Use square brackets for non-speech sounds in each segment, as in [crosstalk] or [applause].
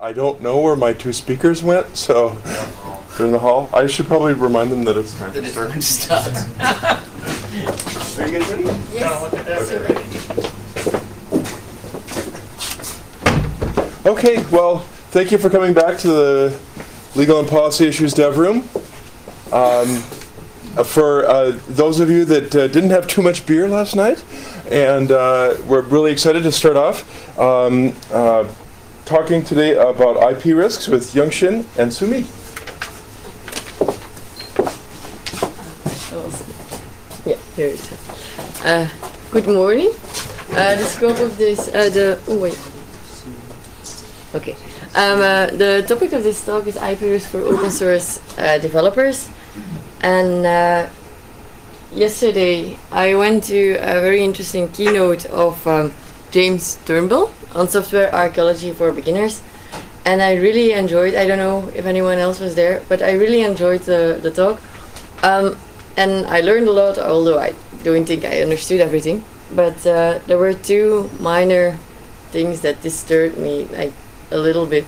I don't know where my two speakers went, so they're in the hall. I should probably remind them that it's time That to start. time to start. Are you guys ready? Yes. Okay, well, thank you for coming back to the Legal and Policy Issues Dev Room. Um, uh, for uh, those of you that uh, didn't have too much beer last night, and uh, we're really excited to start off um, uh, talking today about IP risks with Youngshin and Sumi. Yeah, here it is. Uh, good morning. Uh, the scope of this, uh, the, oh wait. Okay. Um, uh, the topic of this talk is IP risk for open source uh, developers. And uh, yesterday I went to a very interesting keynote of um, James Turnbull on software archaeology for beginners. And I really enjoyed, I don't know if anyone else was there, but I really enjoyed the, the talk. Um, and I learned a lot, although I don't think I understood everything. But uh, there were two minor things that disturbed me like a little bit.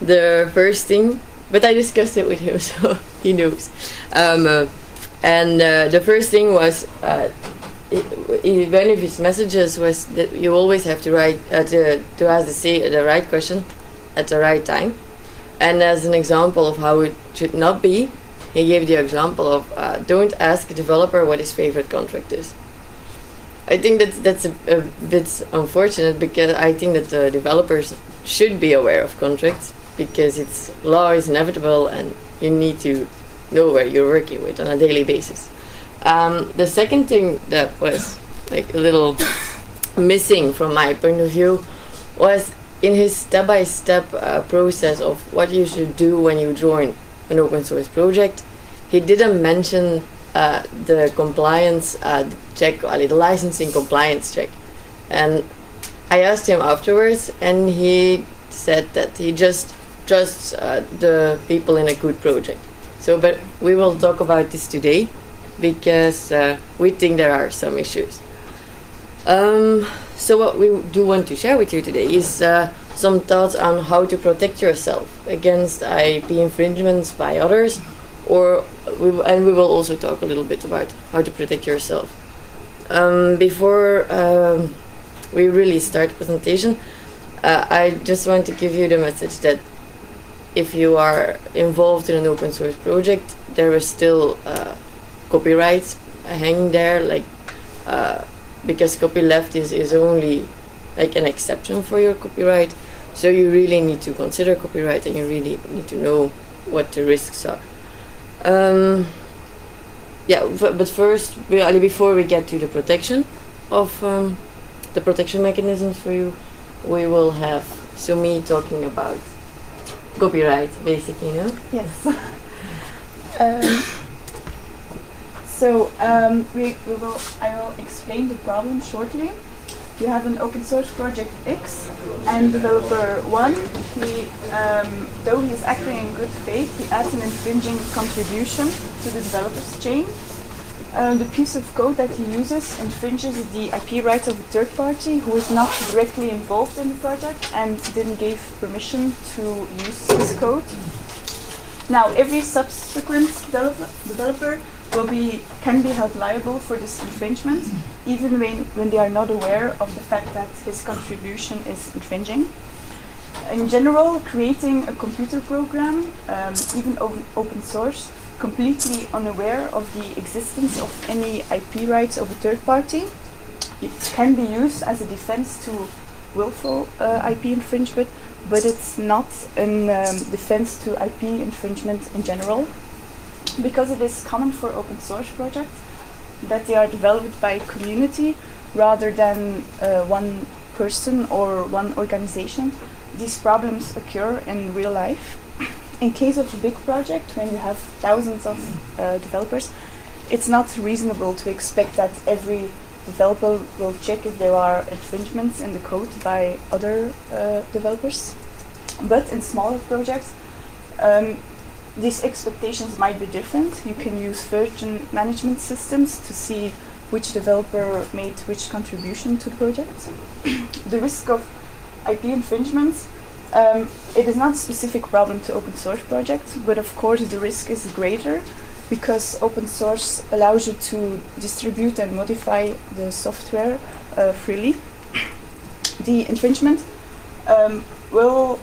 The first thing, but I discussed it with him, [laughs] so he knows. Um, uh, and uh, the first thing was uh, i- i- one his messages was that you always have to write uh, to to ask the the right question at the right time. And as an example of how it should not be, he gave the example of uh, don't ask a developer what his favorite contract is. I think that's that's a, a bit unfortunate because I think that the developers should be aware of contracts because it's law is inevitable and you need to know where you're working with on a daily basis. Um, the second thing that was like a little missing from my point of view was in his step-by-step uh, process of what you should do when you join an open source project. He didn't mention uh, the compliance uh, check, well, the licensing compliance check, and I asked him afterwards, and he said that he just trusts uh, the people in a good project. So, but we will talk about this today because uh, we think there are some issues. Um, so what we do want to share with you today is uh, some thoughts on how to protect yourself against IP infringements by others, or we, and we will also talk a little bit about how to protect yourself. Um, before um, we really start presentation, uh, I just want to give you the message that if you are involved in an open source project, there is still uh, copyright hanging there, like uh, because copyleft is, is only like an exception for your copyright. So you really need to consider copyright and you really need to know what the risks are. Um, yeah, but first, before we get to the protection of um, the protection mechanisms for you, we will have Sumi talking about copyright, basically, no? Yes. [laughs] um, so um, we, we will I will explain the problem shortly. You have an open source project X, and developer one, he um, though he is acting in good faith, he adds an infringing contribution to the developer's chain. Uh, the piece of code that he uses infringes the IP rights of a third party who is not directly involved in the project and didn't give permission to use this code. Now, every subsequent developer will be can be held liable for this infringement, even when, when they are not aware of the fact that his contribution is infringing. In general, creating a computer program, um, even open, open source, completely unaware of the existence of any IP rights of a third party, it can be used as a defense to willful uh, IP infringement, but it's not a um, defense to IP infringement in general, because it is common for open source projects that they are developed by a community rather than uh, one person or one organization. These problems occur in real life. In case of a big project, when you have thousands of uh, developers, it's not reasonable to expect that every developer will check if there are infringements in the code by other uh, developers. But in smaller projects, um, these expectations might be different. You can use version management systems to see which developer made which contribution to the project. [clears throat] the risk of IP infringements Um, it is not a specific problem to open source projects, but of course the risk is greater because open source allows you to distribute and modify the software uh, freely. [clears throat] The infringement um, will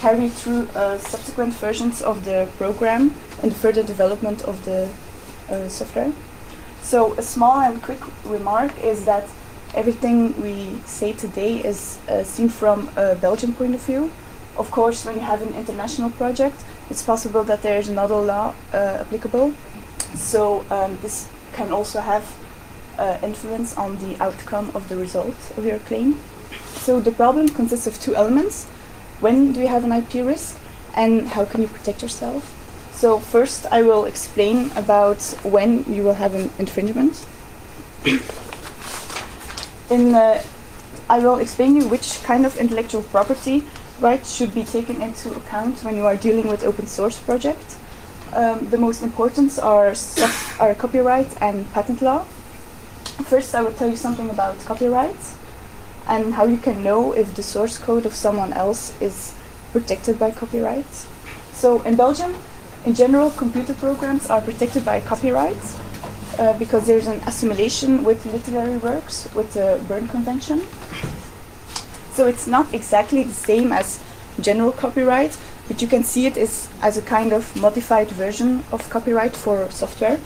carry through uh, subsequent versions of the program and further development of the uh, software. So a small and quick remark is that everything we say today is uh, seen from a Belgian point of view. Of course, when you have an international project, it's possible that there is another law uh, applicable. So um, this can also have uh, influence on the outcome of the result of your claim. So the problem consists of two elements. When do you have an IP risk and how can you protect yourself? So first I will explain about when you will have an infringement. [coughs] In, uh, I will explain you which kind of intellectual property rights should be taken into account when you are dealing with open source projects. Um, the most important are, are copyright and patent law. First, I will tell you something about copyright and how you can know if the source code of someone else is protected by copyright. So in Belgium, in general, computer programs are protected by copyright uh, because there's an assimilation with literary works with the Berne Convention. So it's not exactly the same as general copyright, but you can see it as, as a kind of modified version of copyright for software.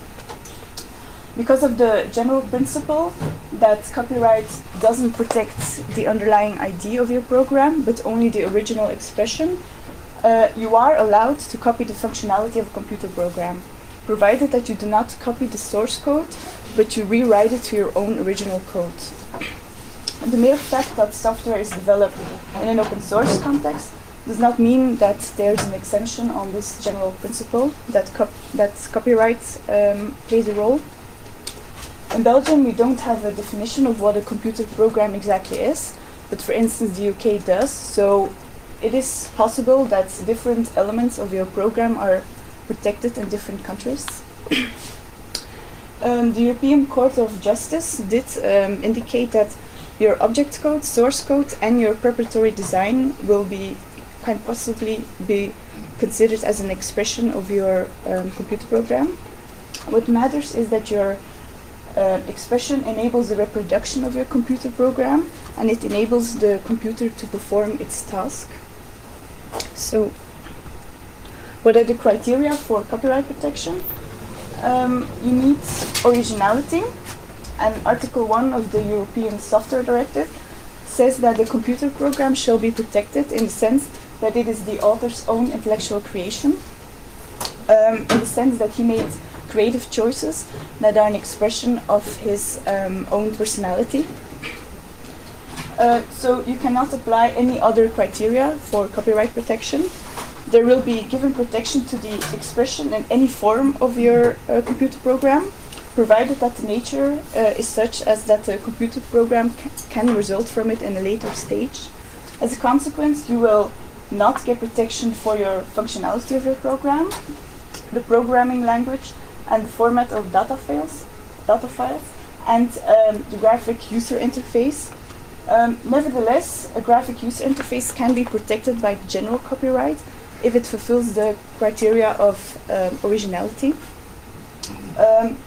Because of the general principle that copyright doesn't protect the underlying idea of your program, but only the original expression, uh, you are allowed to copy the functionality of a computer program, provided that you do not copy the source code, but you rewrite it to your own original code. The mere fact that software is developed in an open source context does not mean that there's an exemption on this general principle that, cop that copyright um, plays a role. In Belgium, we don't have a definition of what a computer program exactly is, but for instance, the UK does. So it is possible that different elements of your program are protected in different countries. um, the European Court of Justice did um, indicate that your object code, source code, and your preparatory design will be can possibly be considered as an expression of your um, computer program. What matters is that your uh, expression enables the reproduction of your computer program and it enables the computer to perform its task. So, what are the criteria for copyright protection? Um, you need originality, and Article 1 of the European Software Directive says that the computer program shall be protected in the sense that it is the author's own intellectual creation, um, in the sense that he made creative choices that are an expression of his um, own personality. Uh, so you cannot apply any other criteria for copyright protection. There will be given protection to the expression in any form of your uh, computer program, provided that the nature uh, is such as that the computer program can result from it in a later stage. As a consequence, you will not get protection for your functionality of your program, the programming language, and format of data files, data files, and um, the graphic user interface. Um, nevertheless, a graphic user interface can be protected by general copyright if it fulfills the criteria of um, originality. Um,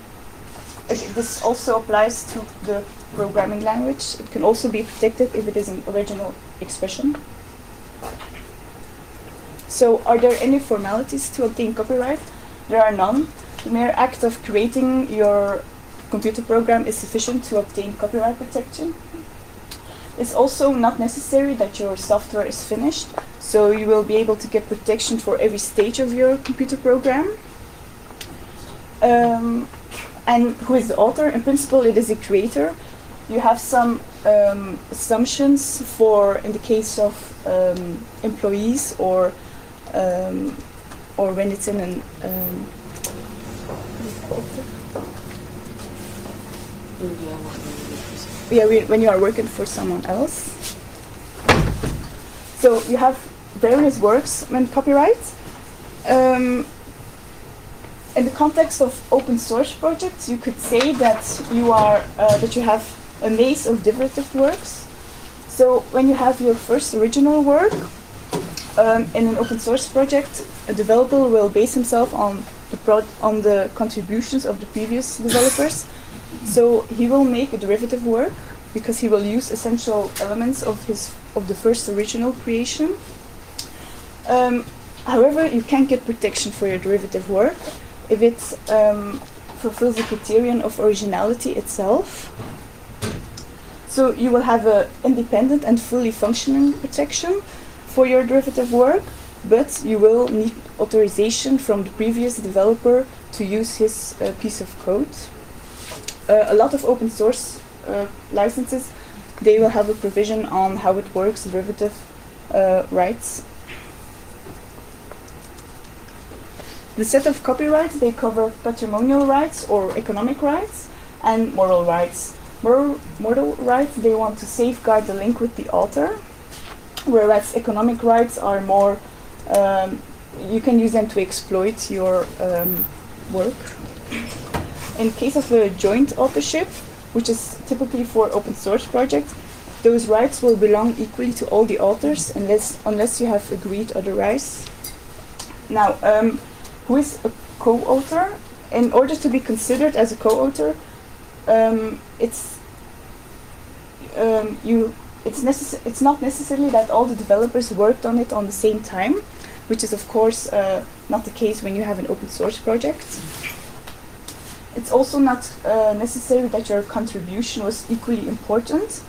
this also applies to the programming language. It can also be protected if it is an original expression. So are there any formalities to obtain copyright? There are none. The mere act of creating your computer program is sufficient to obtain copyright protection. It's also not necessary that your software is finished, so you will be able to get protection for every stage of your computer program. Um, and who is the author? In principle, it is a creator. You have some um, assumptions for, in the case of um, employees or um, or when it's in an um, yeah, when you are working for someone else. So you have various works and copyright. Um, in the context of open source projects, you could say that you are uh, that you have a maze of derivative works. So when you have your first original work, Um, in an open source project, a developer will base himself on on the contributions of the previous developers. So he will make a derivative work because he will use essential elements of his of the first original creation. Um, however, you can get protection for your derivative work if it um, fulfills the criterion of originality itself. So you will have an independent and fully functioning protection for your derivative work, but you will need authorization from the previous developer to use his uh, piece of code. Uh, a lot of open source uh, licenses, they will have a provision on how it works, derivative uh, rights. The set of copyrights, they cover patrimonial rights or economic rights and moral rights. Moral, moral rights, they want to safeguard the link with the author, whereas economic rights are more, um, you can use them to exploit your um, work. In case of a joint authorship, which is typically for open source projects, those rights will belong equally to all the authors unless, unless you have agreed otherwise. Now, um, who is a co-author? In order to be considered as a co-author, um, it's um, you. It's not necessarily that all the developers worked on it on the same time, which is of course uh, not the case when you have an open source project. It's also not uh, necessary that your contribution was equally important,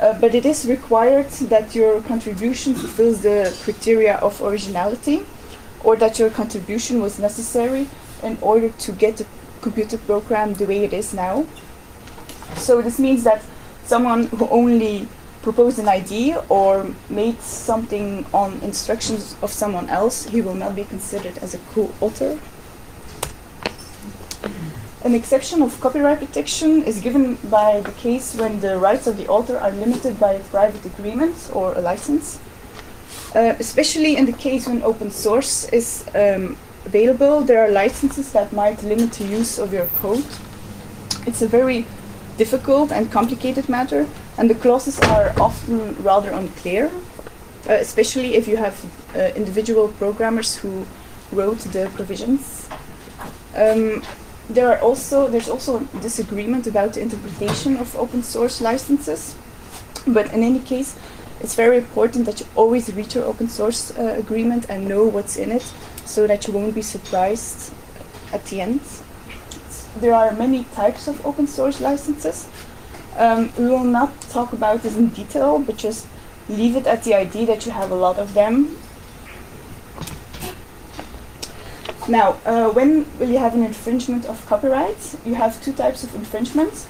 uh, but it is required that your contribution fulfills the criteria of originality, or that your contribution was necessary in order to get the computer program the way it is now. So this means that someone who only proposed an idea or made something on instructions of someone else, he will not be considered as a co-author. An exception of copyright protection is given by the case when the rights of the author are limited by a private agreement or a license. Uh, especially in the case when open source is um, available, there are licenses that might limit the use of your code. It's a very difficult and complicated matter, and the clauses are often rather unclear, uh, especially if you have uh, individual programmers who wrote the provisions. Um, there are also there's also disagreement about the interpretation of open source licenses, but in any case, it's very important that you always read your open source uh, agreement and know what's in it, so that you won't be surprised at the end. There are many types of open source licenses. Um, we will not talk about this in detail, but just leave it at the idea that you have a lot of them Now, uh, when will you have an infringement of copyright? You have two types of infringements.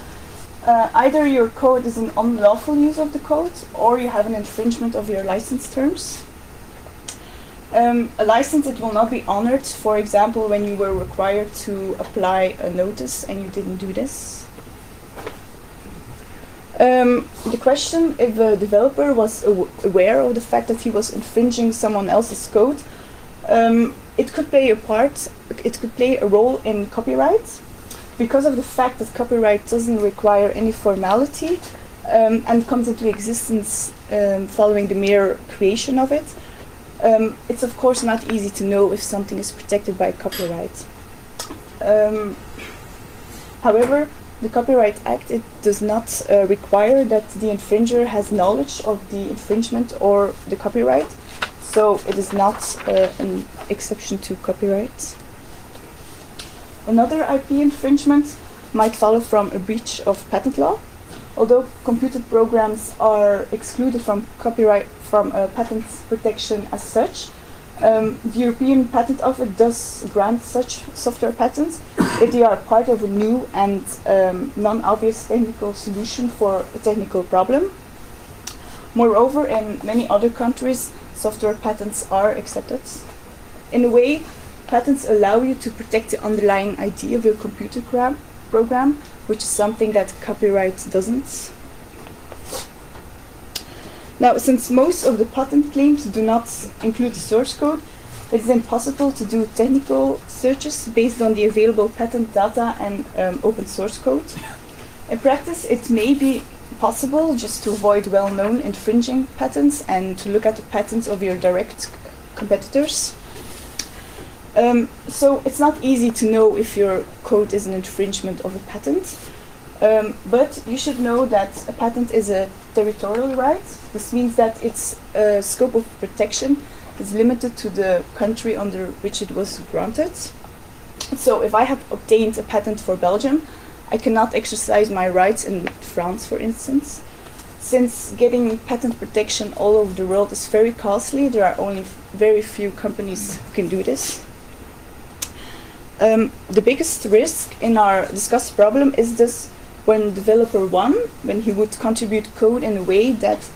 Uh, either your code is an unlawful use of the code, or you have an infringement of your license terms. Um, a license it will not be honored, for example, when you were required to apply a notice and you didn't do this. Um, the question if a developer was aw- aware of the fact that he was infringing someone else's code um, it could play a part, it could play a role in copyright because of the fact that copyright doesn't require any formality um, and comes into existence um, following the mere creation of it. Um, it's of course not easy to know if something is protected by copyright. Um, however, the Copyright Act it does not uh, require that the infringer has knowledge of the infringement or the copyright so it is not uh, an exception to copyright. Another IP infringement might follow from a breach of patent law. Although computed programs are excluded from copyright from uh, patent protection as such, um, the European Patent Office does grant such software patents if they are part of a new and um, non-obvious technical solution for a technical problem. Moreover, in many other countries, software patents are accepted. In a way, patents allow you to protect the underlying idea of your computer gra- program, which is something that copyright doesn't. Now, since most of the patent claims do not include the source code, it is impossible to do technical searches based on the available patent data and um, open source code. In practice, it may be possible just to avoid well-known infringing patents and to look at the patents of your direct competitors. Um, so it's not easy to know if your code is an infringement of a patent, um, but you should know that a patent is a territorial right. This means that its uh, scope of protection is limited to the country under which it was granted. So if I have obtained a patent for Belgium, I cannot exercise my rights in France, for instance. Since getting patent protection all over the world is very costly, there are only very few companies who can do this. Um, the biggest risk in our discussed problem is this when developer one, when he would contribute code in a way that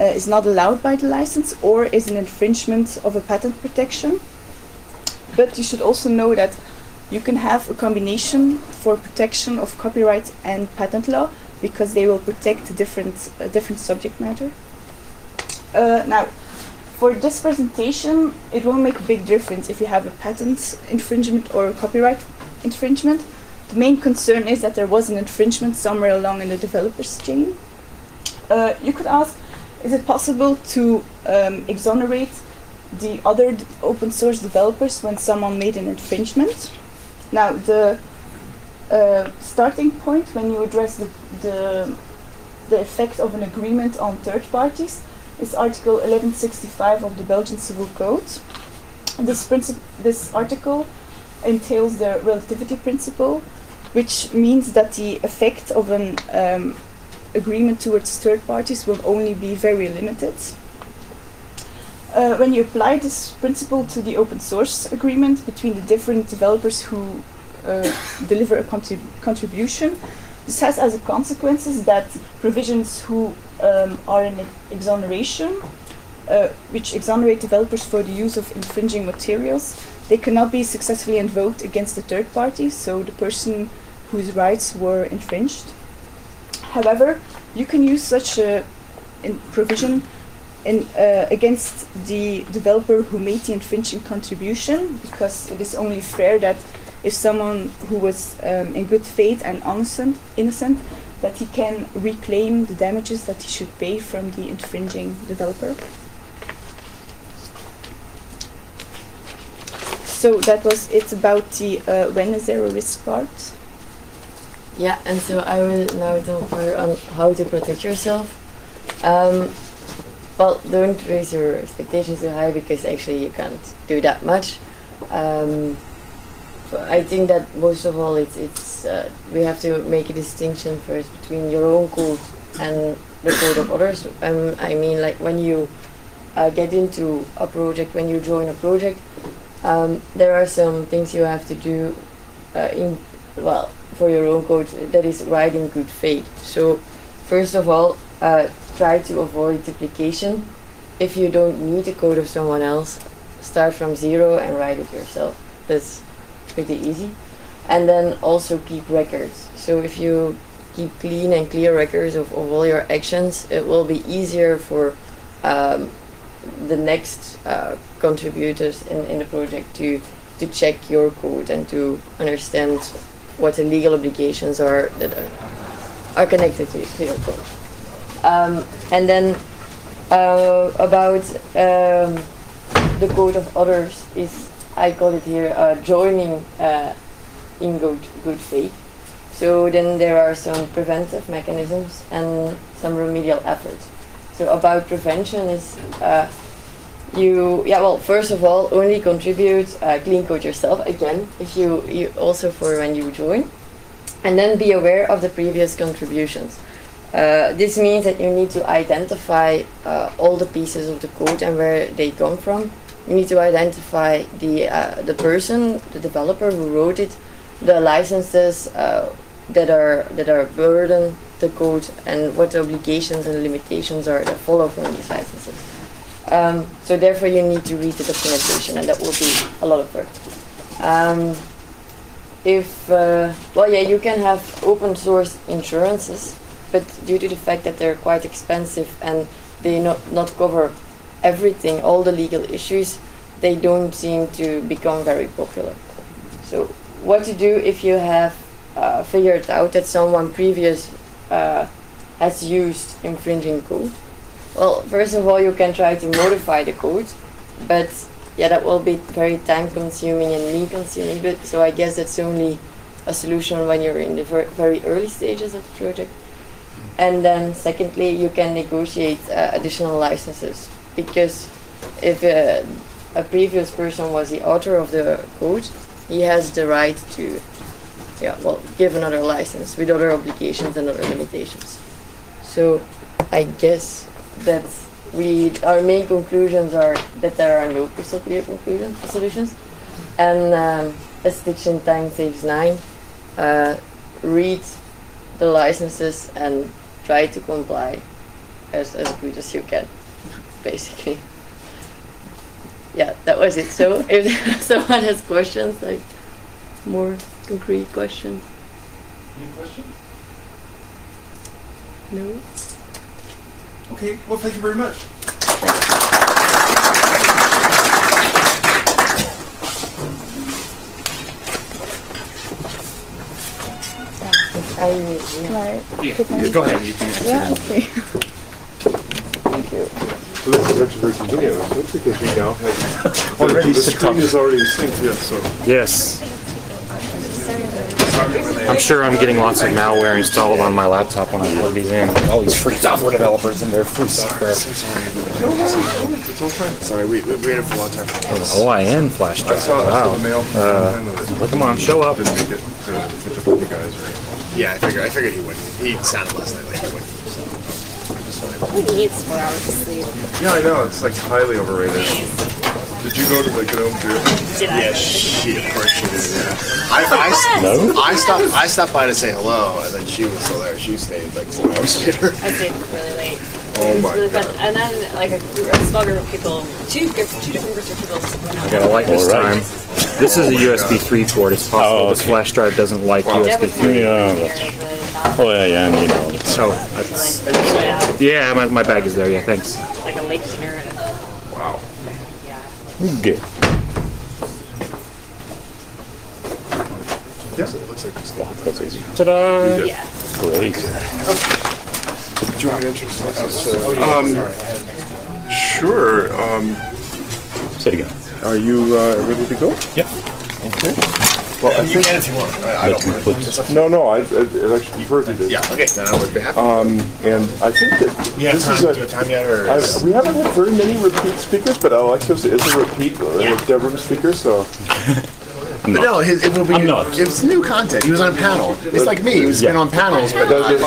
uh, is not allowed by the license or is an infringement of a patent protection. But you should also know that you can have a combination for protection of copyright and patent law because they will protect different uh, different subject matter. Uh, now, for this presentation, it won't make a big difference if you have a patent infringement or a copyright infringement. The main concern is that there was an infringement somewhere along in the developer's chain. Uh, you could ask, is it possible to um, exonerate the other open source developers when someone made an infringement? Now, the uh, starting point when you address the, the, the effect of an agreement on third parties is Article 1165 of the Belgian Civil Code. This, this article entails the relativity principle, which means that the effect of an um, agreement towards third parties will only be very limited. Uh, when you apply this principle to the open source agreement between the different developers who uh, [coughs] deliver a contrib contribution, this has as a consequences that provisions who um, are in exoneration, uh, which exonerate developers for the use of infringing materials, they cannot be successfully invoked against the third party, so the person whose rights were infringed. However, you can use such a provision in, uh, against the developer who made the infringing contribution because it is only fair that if someone who was um, in good faith and innocent, innocent, that he can reclaim the damages that he should pay from the infringing developer. So that was it about the uh, when is there a risk part. Yeah, and so I will now talk more on how to protect yourself. Um, well, don't raise your expectations too high because actually you can't do that much. Um, I think that most of all, it's it's uh, we have to make a distinction first between your own code and the code of others. Um, I mean, like when you uh, get into a project, when you join a project, um, there are some things you have to do uh, in well for your own code that is right in good faith. So first of all, uh, try to avoid duplication. If you don't need the code of someone else, start from zero and write it yourself. That's pretty easy. And then also keep records. So if you keep clean and clear records of, of all your actions, it will be easier for um, the next uh, contributors in, in the project to to check your code and to understand what the legal obligations are that are, are connected to, to your code. Um, and then uh, about um, the code of others is, I call it here, uh, joining uh, in good, good faith. So then there are some preventive mechanisms and some remedial efforts. So about prevention is uh, you yeah well first of all only contribute uh, clean code yourself again if you you also for when you join. And then be aware of the previous contributions. Uh, this means that you need to identify uh, all the pieces of the code and where they come from. You need to identify the uh, the person the developer who wrote it the licenses uh, that are that are burden the code and what the obligations and limitations are that follow from these licenses um, so therefore you need to read the documentation and that will be a lot of work. Um, if, uh, well yeah, you can have open source insurances, but due to the fact that they're quite expensive and they not, not cover everything, all the legal issues, they don't seem to become very popular. So what to do if you have uh, figured out that someone previous uh, has used infringing code. Well, first of all, you can try to modify the code, but yeah, that will be very time consuming and me consuming. But so I guess that's only a solution when you're in the ver- very early stages of the project. And then secondly, you can negotiate uh, additional licenses because if uh, a previous person was the author of the code, he has the right to, yeah, well, give another license with other obligations and other limitations. So, I guess that we our main conclusions are that there are no crystal clear conclusions solutions, and um, a stitch in time saves nine. Uh, read the licenses and try to comply as, as good as you can, basically. Yeah, that was it. So if [laughs] someone has questions, like more concrete questions. Any questions? No? Okay, well, thank you very much. I really Right. Yeah, go ahead. You can Yeah, okay. thank you. Well, this is actually very convenient, isn't it? Because we now have, Already the screen is already synced, yeah, so. Yes. I'm sure I'm getting lots of malware installed on my laptop when I plug these in. All these free software developers and their free software. It's. Sorry, we, we waited for a long time. OIN flash I drive. saw, I saw Wow. the mail. Uh, come on, show up. Didn't make it to catch up with you guys, right? Yeah, I figured, I figured he wouldn't. He sounded last night like he wouldn't. He needs four hours of sleep. Yeah, I know, it's like highly overrated. Did you go to the Gnome Beer? Did I? Yeah, she, of course she did, yeah. I, I, No? I stopped, I stopped by to say hello, and then she was still there. She stayed like four hours later. I stayed really late. Oh it was my really fun. God. And then like a, group, a small group of people, two two different groups of people. went out. I got a light this time. This is a USB 3 port. It's possible Oh, this okay. flash drive doesn't like Deb USB was 3. Yeah, here, that's- Oh yeah, yeah, you know. So, that's, yeah, yeah, my, my bag is there. Yeah, thanks. like a late dinner. And, Wow. yeah. Good. Yes, it looks like it's. That's easy. Ta-da! Yeah. Yeah. Great. Do you want to introduce us? Um, sure, um, Say it again. are you, uh, ready to go? Yeah. Okay. Well, I You think, can if you want. I, I don't mind. Put- no, no, I, I, it actually, you've heard me this. Yeah, okay, then I would be happy. Um, and I think that you have this time, is do a, you have time yet, or? I, is- we haven't had very many repeat speakers, but Alexis is a repeat uh, Dev Room speaker, so. [laughs] But no, his, it will be. I'm not. It's new content. He was on a panel. It's like me. He's been on panels, but Does it-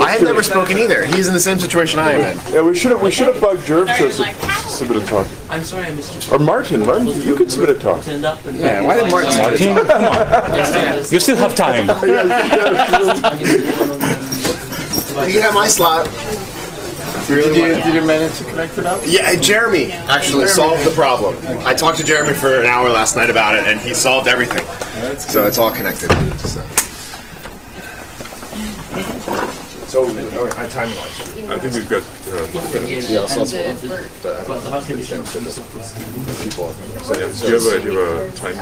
I have never spoken either. He's in the same situation I am in. Yeah, we should have, we should have bugged Jerv to su- submit a talk. I'm sorry I missed you. Or Martin, Martin, you could submit a talk. Stand up and. Yeah, why did Martin? Martin, come on. You still have time. [laughs] You can have my slot. Did you, did you manage to connect it up? Yeah, Jeremy actually solved the problem. I talked to Jeremy for an hour last night about it, and he solved everything. So it's all connected. So, so oh, I time wise. I think we've got, uh, Yeah, so But how can you do you have a, do you have a time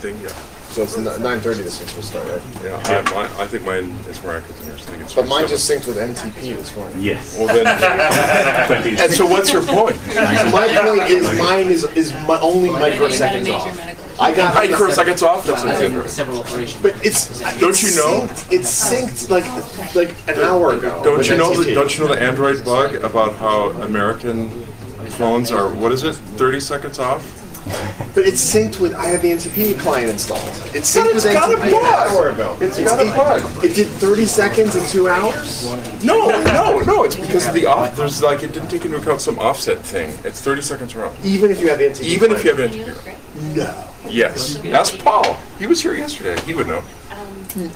thing? Yeah. So it's nine thirty. This thing will start. Right? Yeah, I, mine- I think mine is more accurate than yours. I think it's. But mine just synced with NTP this morning. Yes. Well then, [laughs] and so what's your point? My point is, mine is is my only microseconds off. I got Microseconds off, that's having okay. several operations? But it's Don't you know? synced- It's synced like like an hour ago. Don't with you know, the NTP. don't you know the Android bug about how American phones are, what is it, thirty seconds off? But it's synced with. I have the NTP client installed. It's synced it's with got a NTP an bug. hour ago. It's got a bug. It did 30 seconds in two hours. No, no, no, it's because of the off, there's like, it didn't take into account some offset thing. It's thirty seconds wrong. Even if you have the NTP. Even if you have client. an, No. yes. Ask Paul, he was here yesterday, he would know.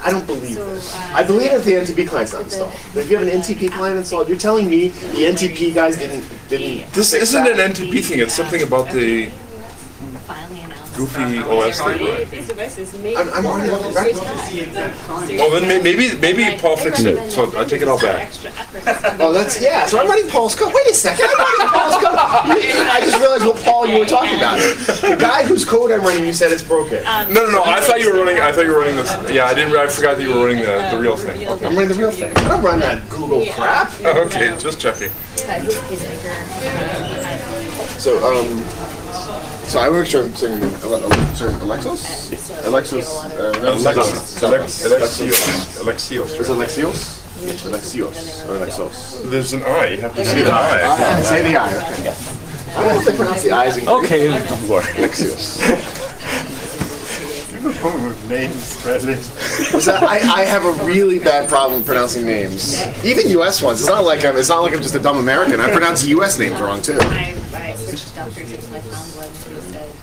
I don't believe So, this. uh, I believe if the NTP client's not installed. If you have an NTP client installed, you're telling me the NTP guys didn't didn't. This isn't that? an NTP thing, it's something about the, finally announced. Goofy OS thing, Already, right? These devices made I'm- I'm already looking back. Well, then maybe maybe Paul fixed it, so I take it all back. Oh, that's yeah. So I'm running Paul's code. Wait a second. I'm running Paul's code. I just realized what Paul you were talking about. The guy whose code I'm running, you said it's broken. No, no, no. I thought you were running. I thought you were running this. Yeah, I didn't. I forgot that you were running the, the real thing. I'm running the real thing. I don't run that Google crap. Oh, [laughs] okay, just checking. So um, so I work for certain certain Alexos, Alexos, uh, Alexis, Alexios, Alexios. Is it Alexios? Alexios or Alexos? There's an I. You have to see the I. Say the I. Okay. I don't know if they pronounce the I's in Greek. Okay, Lord. Alexios. [laughs] Names, president. So I, I have a really bad problem pronouncing names, even U.S. ones. It's not like I'm. It's not like I'm just a dumb American. I pronounce U.S. names wrong too. I, I searched Dr. Seuss and I found one who said,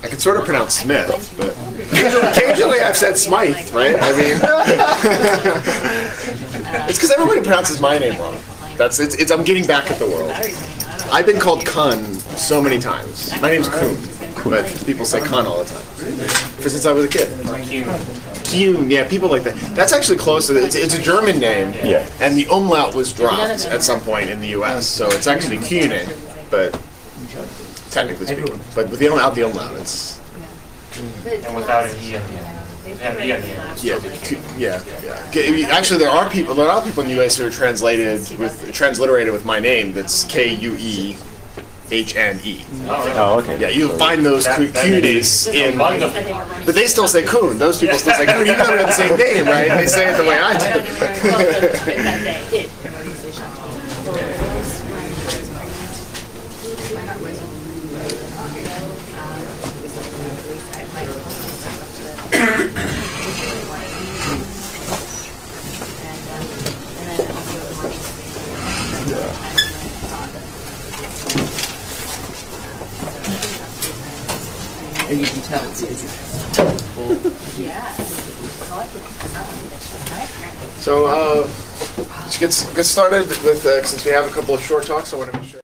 I can sort of pronounce Smith, but [laughs] occasionally I've said Smythe, right? I mean, [laughs] [laughs] it's because everybody pronounces my name wrong. That's it's, it's. I'm getting back at the world. I've been called Kun so many times. My name's Kun, but people say Kun all the time. For since I was a kid. Kuhn, yeah, people like that. That's actually close to it's, it's a German name. Yeah. And the umlaut was dropped at some point in the U.S., so it's actually Kuhne, but technically speaking, but with the umlaut, the umlaut, it's And without an E on the end. And E on the end. yeah, yeah, yeah. Actually, there are people, there are people in the U.S. who are translated with transliterated with my name. That's K U E H N E. Oh, okay. Yeah, you'll find those Ku- Kuhnes in, but they still say Kuhn. Those people still say Kuhn, even though we have the same name, right? They say it the way I do. [laughs] that day, it. And you can tell it's, it's So, uh, let's get, get started with, uh, since we have a couple of short talks, I want to make sure.